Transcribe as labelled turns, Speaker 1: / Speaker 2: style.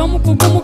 Speaker 1: abanyabwenge com